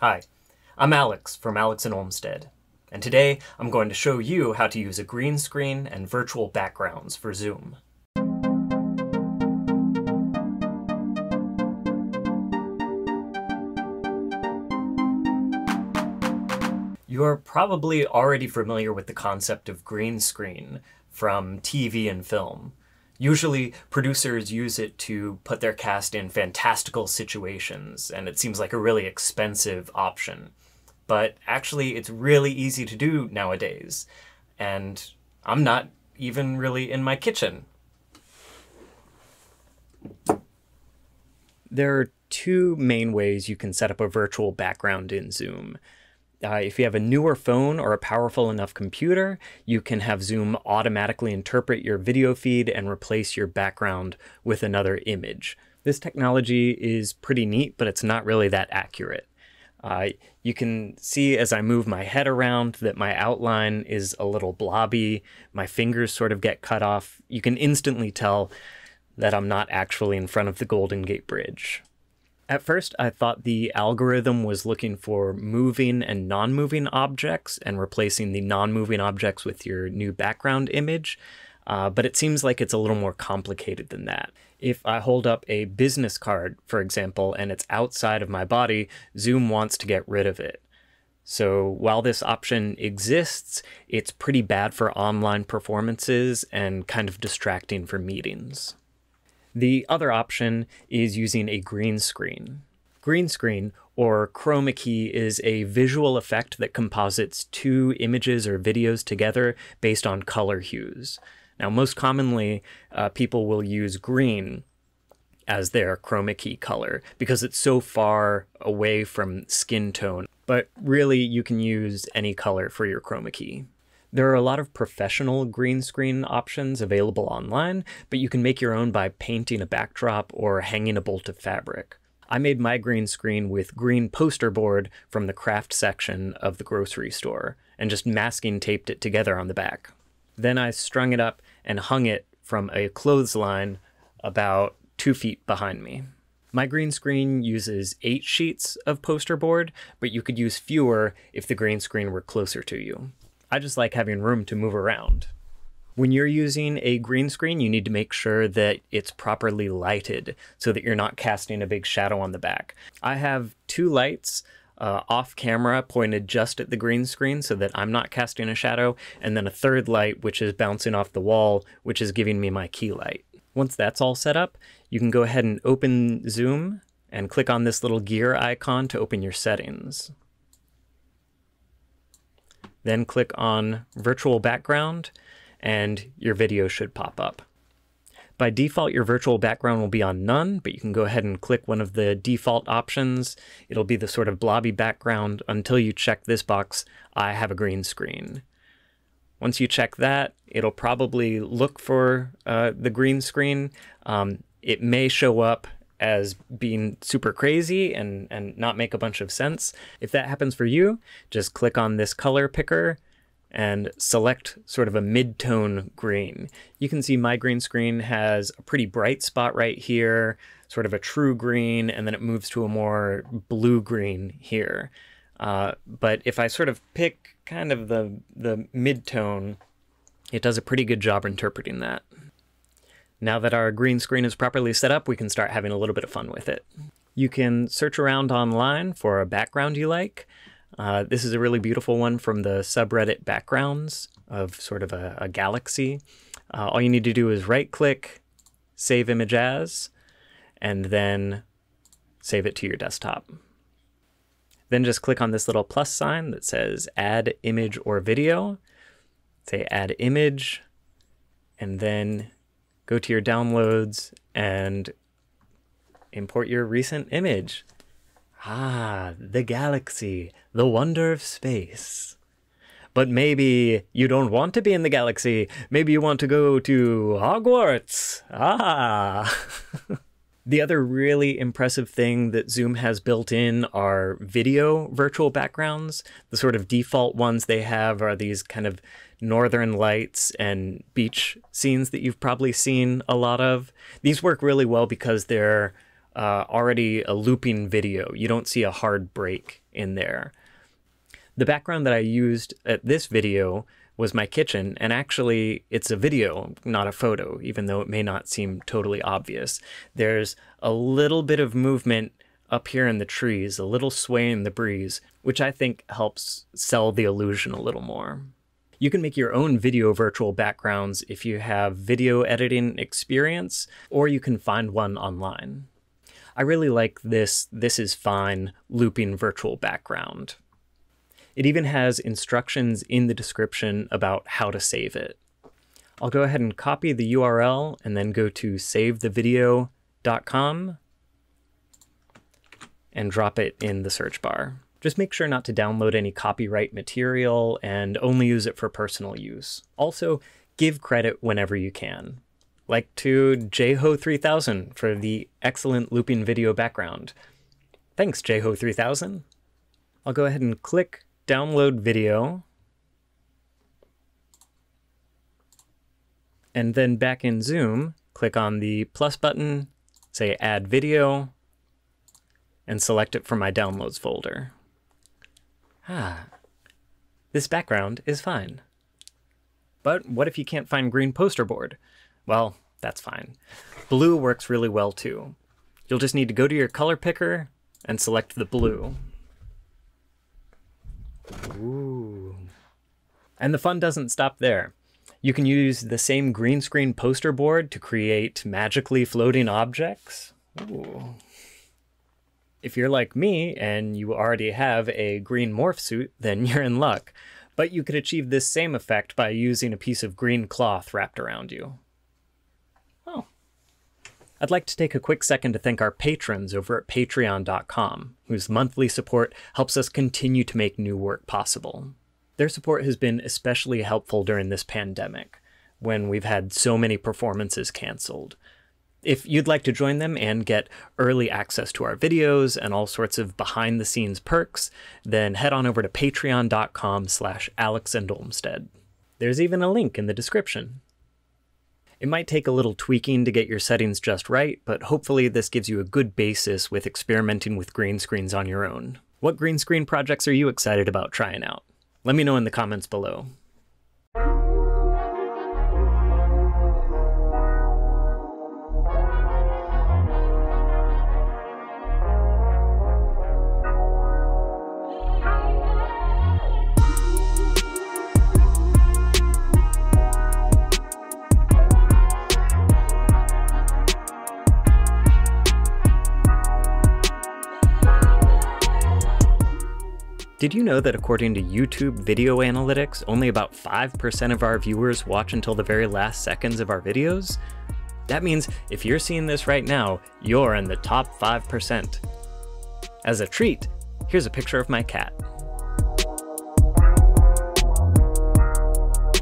Hi, I'm Alex from Alex and Olmsted, and today I'm going to show you how to use a green screen and virtual backgrounds for Zoom. You are probably already familiar with the concept of green screen from TV and film. Usually, producers use it to put their cast in fantastical situations, and it seems like a really expensive option. But actually, it's really easy to do nowadays, and I'm not even really in my kitchen. There are two main ways you can set up a virtual background in Zoom. Uh, if you have a newer phone or a powerful enough computer, you can have Zoom automatically interpret your video feed and replace your background with another image. This technology is pretty neat, but it's not really that accurate. Uh, you can see as I move my head around that my outline is a little blobby, my fingers sort of get cut off. You can instantly tell that I'm not actually in front of the Golden Gate Bridge. At first, I thought the algorithm was looking for moving and non moving objects and replacing the non moving objects with your new background image, uh, but it seems like it's a little more complicated than that. If I hold up a business card, for example, and it's outside of my body, Zoom wants to get rid of it. So while this option exists, it's pretty bad for online performances and kind of distracting for meetings. The other option is using a green screen. Green screen, or chroma key, is a visual effect that composites two images or videos together based on color hues. Now, most commonly, uh, people will use green as their chroma key color because it's so far away from skin tone. But really, you can use any color for your chroma key. There are a lot of professional green screen options available online, but you can make your own by painting a backdrop or hanging a bolt of fabric. I made my green screen with green poster board from the craft section of the grocery store and just masking taped it together on the back. Then I strung it up and hung it from a clothesline about two feet behind me. My green screen uses eight sheets of poster board, but you could use fewer if the green screen were closer to you. I just like having room to move around. When you're using a green screen, you need to make sure that it's properly lighted so that you're not casting a big shadow on the back. I have two lights uh, off camera pointed just at the green screen so that I'm not casting a shadow, and then a third light which is bouncing off the wall, which is giving me my key light. Once that's all set up, you can go ahead and open Zoom and click on this little gear icon to open your settings. Then click on virtual background and your video should pop up. By default, your virtual background will be on none, but you can go ahead and click one of the default options. It'll be the sort of blobby background until you check this box, I have a green screen. Once you check that, it'll probably look for uh, the green screen. Um, it may show up as being super crazy and, and not make a bunch of sense. If that happens for you, just click on this color picker and select sort of a mid-tone green. You can see my green screen has a pretty bright spot right here, sort of a true green, and then it moves to a more blue-green here. Uh, but if I sort of pick kind of the, the mid-tone, it does a pretty good job interpreting that. Now that our green screen is properly set up, we can start having a little bit of fun with it. You can search around online for a background you like. Uh, this is a really beautiful one from the subreddit backgrounds of sort of a, a galaxy. Uh, all you need to do is right click, save image as, and then save it to your desktop. Then just click on this little plus sign that says add image or video. Say add image, and then go to your downloads and import your recent image. Ah, the galaxy, the wonder of space. But maybe you don't want to be in the galaxy. Maybe you want to go to Hogwarts. Ah. the other really impressive thing that Zoom has built in are video virtual backgrounds. The sort of default ones they have are these kind of northern lights and beach scenes that you've probably seen a lot of. These work really well because they're uh, already a looping video. You don't see a hard break in there. The background that I used at this video was my kitchen, and actually it's a video, not a photo, even though it may not seem totally obvious. There's a little bit of movement up here in the trees, a little sway in the breeze, which I think helps sell the illusion a little more. You can make your own video virtual backgrounds if you have video editing experience, or you can find one online. I really like this This Is Fine looping virtual background. It even has instructions in the description about how to save it. I'll go ahead and copy the URL and then go to savethevideo.com and drop it in the search bar. Just make sure not to download any copyright material and only use it for personal use. Also, give credit whenever you can. Like to Jho3000 for the excellent looping video background. Thanks, Jho3000. I'll go ahead and click download video. And then back in Zoom, click on the plus button, say add video, and select it from my downloads folder. Ah, this background is fine. But what if you can't find green poster board? Well, that's fine. Blue works really well too. You'll just need to go to your color picker and select the blue. Ooh. And the fun doesn't stop there. You can use the same green screen poster board to create magically floating objects. Ooh. If you're like me and you already have a green morph suit, then you're in luck. But you could achieve this same effect by using a piece of green cloth wrapped around you. I'd like to take a quick second to thank our patrons over at patreon.com, whose monthly support helps us continue to make new work possible. Their support has been especially helpful during this pandemic, when we've had so many performances canceled. If you'd like to join them and get early access to our videos and all sorts of behind the scenes perks, then head on over to patreon.com slash Alex and Olmsted. There's even a link in the description. It might take a little tweaking to get your settings just right, but hopefully this gives you a good basis with experimenting with green screens on your own. What green screen projects are you excited about trying out? Let me know in the comments below. Did you know that according to YouTube video analytics, only about 5% of our viewers watch until the very last seconds of our videos? That means if you're seeing this right now, you're in the top 5%. As a treat, here's a picture of my cat.